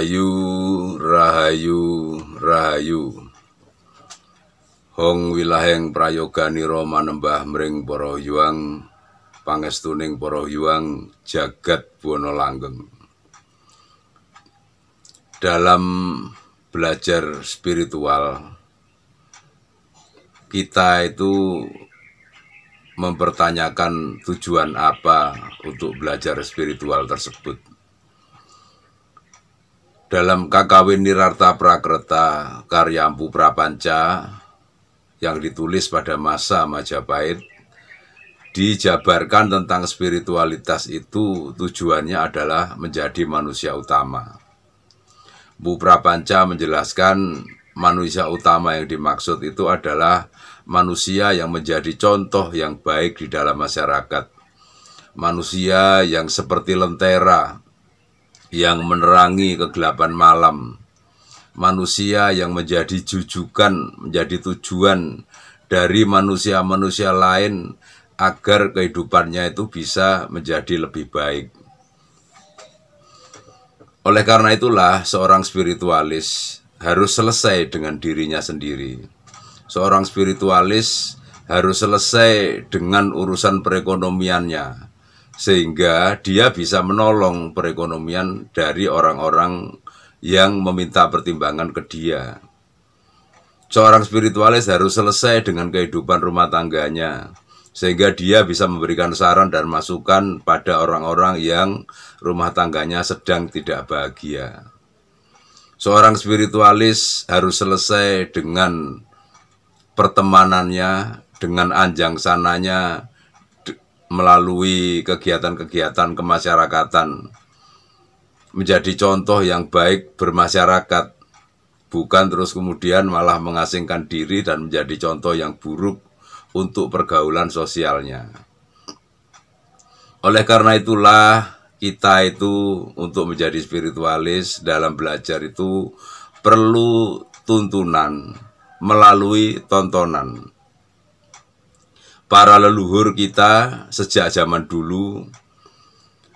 Rahayu, Rahayu, Rahayu. Hong wilaheng prayogani Roma nembah mring para yuang pangestuning para yuang jagat bono langgeng. Dalam belajar spiritual kita itu mempertanyakan tujuan apa untuk belajar spiritual tersebut. Dalam Kakawin Nirarta Prakreta karya Ampu Prapanca yang ditulis pada masa Majapahit dijabarkan tentang spiritualitas itu tujuannya adalah menjadi manusia utama. Bu Prapanca menjelaskan manusia utama yang dimaksud itu adalah manusia yang menjadi contoh yang baik di dalam masyarakat. Manusia yang seperti lentera yang menerangi kegelapan malam. Manusia yang menjadi jujukan, menjadi tujuan dari manusia-manusia lain agar kehidupannya itu bisa menjadi lebih baik. Oleh karena itulah seorang spiritualis harus selesai dengan dirinya sendiri. Seorang spiritualis harus selesai dengan urusan perekonomiannya sehingga dia bisa menolong perekonomian dari orang-orang yang meminta pertimbangan ke dia. Seorang spiritualis harus selesai dengan kehidupan rumah tangganya, sehingga dia bisa memberikan saran dan masukan pada orang-orang yang rumah tangganya sedang tidak bahagia. Seorang spiritualis harus selesai dengan pertemanannya, dengan anjang sananya, melalui kegiatan-kegiatan kemasyarakatan menjadi contoh yang baik bermasyarakat bukan terus kemudian malah mengasingkan diri dan menjadi contoh yang buruk untuk pergaulan sosialnya. Oleh karena itulah kita itu untuk menjadi spiritualis dalam belajar itu perlu tuntunan melalui tontonan para leluhur kita sejak zaman dulu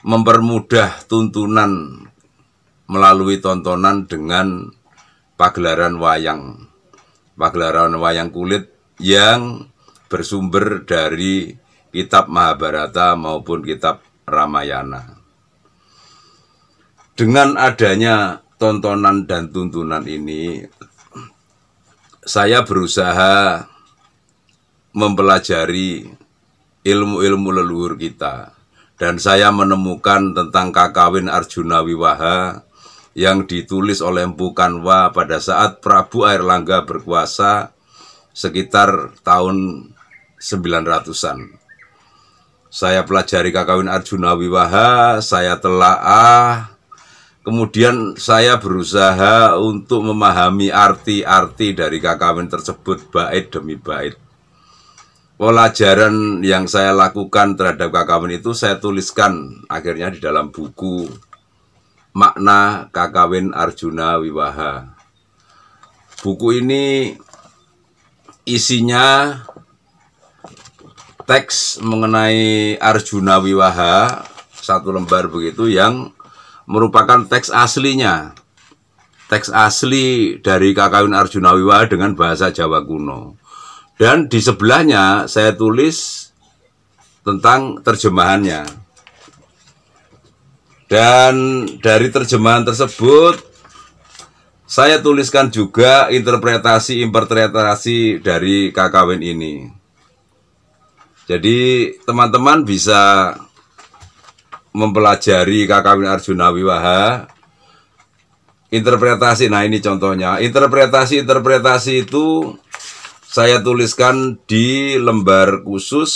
mempermudah tuntunan melalui tontonan dengan pagelaran wayang. Pagelaran wayang kulit yang bersumber dari kitab Mahabharata maupun kitab Ramayana. Dengan adanya tontonan dan tuntunan ini, saya berusaha mempelajari ilmu-ilmu leluhur kita. Dan saya menemukan tentang kakawin Arjuna Wiwaha yang ditulis oleh Empu Kanwa pada saat Prabu Airlangga berkuasa sekitar tahun 900-an. Saya pelajari kakawin Arjuna Wiwaha, saya telaah, kemudian saya berusaha untuk memahami arti-arti dari kakawin tersebut bait demi bait pelajaran yang saya lakukan terhadap kakawin itu saya tuliskan akhirnya di dalam buku Makna Kakawin Arjuna Wiwaha. Buku ini isinya teks mengenai Arjuna Wiwaha satu lembar begitu yang merupakan teks aslinya. Teks asli dari Kakawin Arjuna Wiwaha dengan bahasa Jawa kuno. Dan di sebelahnya saya tulis tentang terjemahannya. Dan dari terjemahan tersebut saya tuliskan juga interpretasi-interpretasi dari kakawin ini. Jadi teman-teman bisa mempelajari kakawin Arjuna Wiwaha interpretasi nah ini contohnya interpretasi-interpretasi itu saya tuliskan di lembar khusus.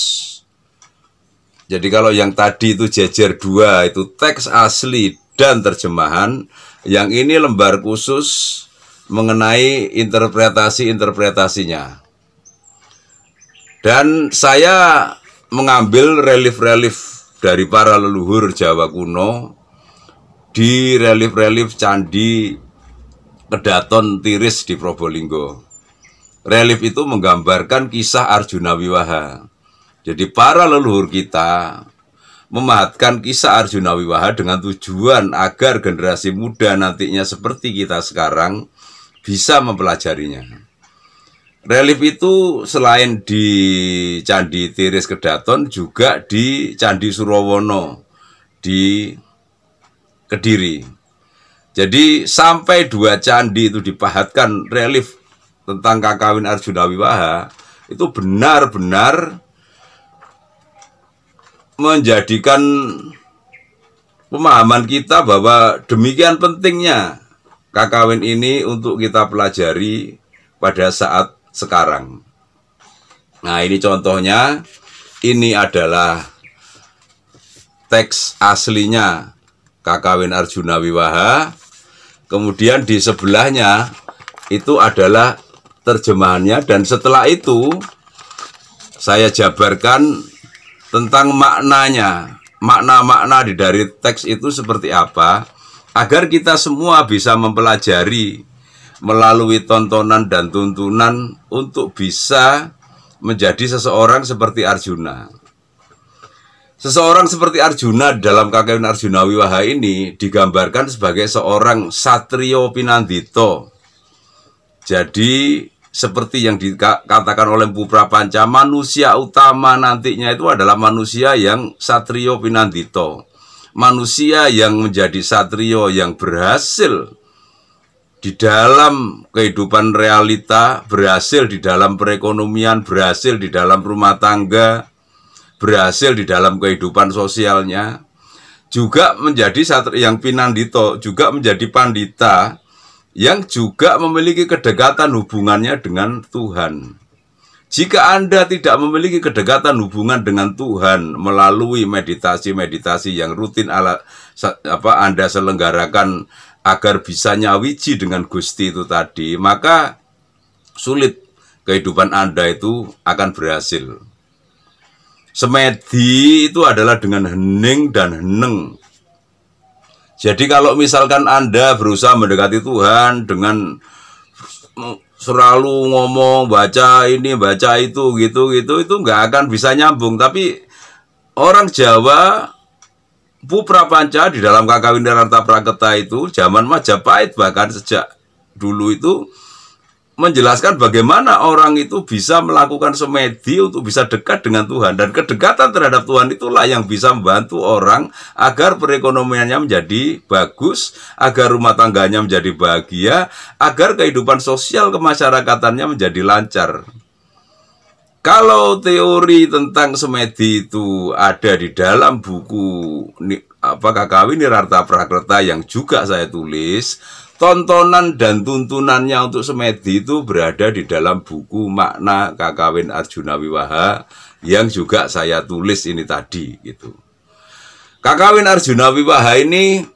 Jadi kalau yang tadi itu jejer dua itu teks asli dan terjemahan, yang ini lembar khusus mengenai interpretasi-interpretasinya. Dan saya mengambil relief-relief dari para leluhur Jawa kuno di relief-relief candi Kedaton Tiris di Probolinggo. Relief itu menggambarkan kisah Arjuna Wiwaha. Jadi para leluhur kita memahatkan kisah Arjuna Wiwaha dengan tujuan agar generasi muda nantinya seperti kita sekarang bisa mempelajarinya. Relief itu selain di Candi Tiris Kedaton juga di Candi Surawono di Kediri. Jadi sampai dua candi itu dipahatkan relief tentang kakawin Arjuna Wiwaha itu benar-benar menjadikan pemahaman kita bahwa demikian pentingnya kakawin ini untuk kita pelajari pada saat sekarang. Nah, ini contohnya. Ini adalah teks aslinya kakawin Arjuna Wiwaha. Kemudian di sebelahnya itu adalah terjemahannya dan setelah itu saya jabarkan tentang maknanya, makna-makna di dari teks itu seperti apa, agar kita semua bisa mempelajari melalui tontonan dan tuntunan untuk bisa menjadi seseorang seperti Arjuna. Seseorang seperti Arjuna dalam kakek Arjuna Wiwaha ini digambarkan sebagai seorang satrio pinandito. Jadi seperti yang dikatakan oleh Pupra Panca, manusia utama nantinya itu adalah manusia yang satrio pinandito. Manusia yang menjadi satrio yang berhasil di dalam kehidupan realita, berhasil di dalam perekonomian, berhasil di dalam rumah tangga, berhasil di dalam kehidupan sosialnya, juga menjadi satrio yang pinandito, juga menjadi pandita, yang juga memiliki kedekatan hubungannya dengan Tuhan. Jika Anda tidak memiliki kedekatan hubungan dengan Tuhan melalui meditasi-meditasi yang rutin ala, apa Anda selenggarakan agar bisa nyawiji dengan Gusti itu tadi, maka sulit kehidupan Anda itu akan berhasil. Semedi itu adalah dengan hening dan heneng jadi kalau misalkan Anda berusaha mendekati Tuhan dengan selalu ngomong baca ini baca itu gitu gitu itu nggak akan bisa nyambung. Tapi orang Jawa Pupra Panca di dalam Kakawin Darata Praketa itu zaman Majapahit bahkan sejak dulu itu menjelaskan bagaimana orang itu bisa melakukan semedi untuk bisa dekat dengan Tuhan dan kedekatan terhadap Tuhan itulah yang bisa membantu orang agar perekonomiannya menjadi bagus, agar rumah tangganya menjadi bahagia, agar kehidupan sosial kemasyarakatannya menjadi lancar. Kalau teori tentang semedi itu ada di dalam buku apa Kakawin Nirarta Prakreta yang juga saya tulis, tontonan dan tuntunannya untuk semedi itu berada di dalam buku makna kakawin Arjuna Wiwaha yang juga saya tulis ini tadi gitu. Kakawin Arjuna Wiwaha ini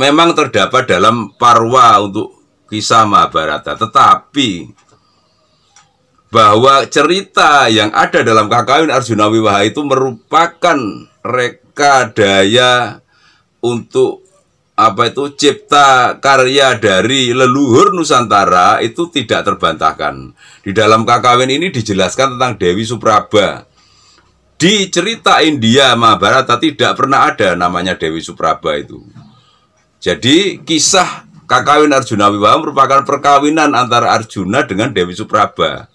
memang terdapat dalam parwa untuk kisah Mahabharata, tetapi bahwa cerita yang ada dalam kakawin Arjuna Wiwaha itu merupakan reka daya untuk apa itu cipta karya dari leluhur Nusantara itu tidak terbantahkan. Di dalam kakawin ini dijelaskan tentang Dewi Supraba. Di cerita India Mahabharata tidak pernah ada namanya Dewi Supraba itu. Jadi kisah kakawin Arjuna Wiwaha merupakan perkawinan antara Arjuna dengan Dewi Supraba.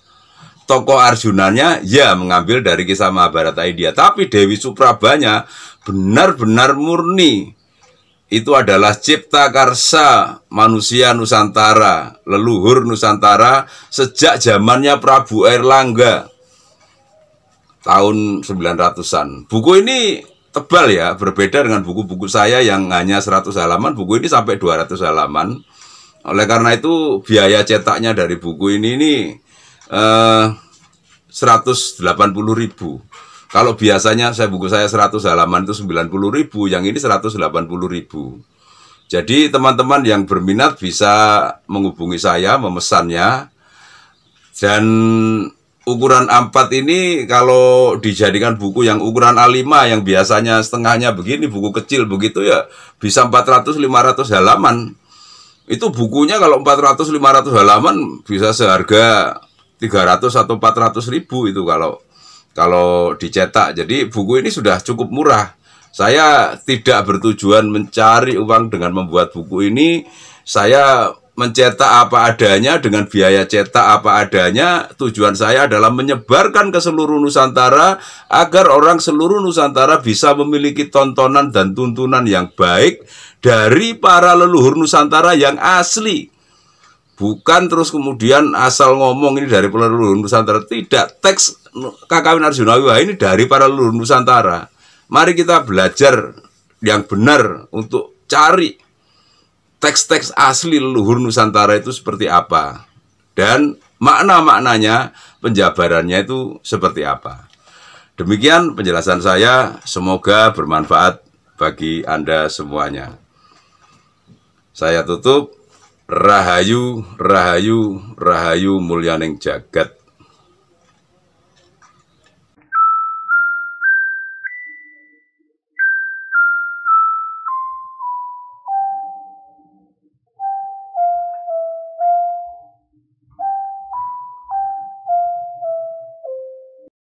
Tokoh Arjunanya ya mengambil dari kisah Mahabharata India, tapi Dewi Suprabanya benar-benar murni itu adalah cipta karsa manusia Nusantara, leluhur Nusantara sejak zamannya Prabu Airlangga tahun 900-an. Buku ini tebal ya, berbeda dengan buku-buku saya yang hanya 100 halaman, buku ini sampai 200 halaman. Oleh karena itu biaya cetaknya dari buku ini ini eh, 180 ribu. Kalau biasanya saya buku saya 100 halaman itu 90 ribu, yang ini 180 ribu. Jadi teman-teman yang berminat bisa menghubungi saya, memesannya. Dan ukuran A4 ini kalau dijadikan buku yang ukuran A5 yang biasanya setengahnya begini, buku kecil begitu ya bisa 400-500 halaman. Itu bukunya kalau 400-500 halaman bisa seharga 300 atau 400 ribu itu kalau kalau dicetak. Jadi buku ini sudah cukup murah. Saya tidak bertujuan mencari uang dengan membuat buku ini. Saya mencetak apa adanya dengan biaya cetak apa adanya. Tujuan saya adalah menyebarkan ke seluruh Nusantara agar orang seluruh Nusantara bisa memiliki tontonan dan tuntunan yang baik dari para leluhur Nusantara yang asli. Bukan terus kemudian asal ngomong ini dari leluhur Nusantara. Tidak, teks Arjuna Wiwaha ini dari para leluhur Nusantara. Mari kita belajar yang benar untuk cari teks-teks asli leluhur Nusantara itu seperti apa. Dan makna-maknanya, penjabarannya itu seperti apa. Demikian penjelasan saya, semoga bermanfaat bagi Anda semuanya. Saya tutup, Rahayu, Rahayu, Rahayu Mulyaning Jagat.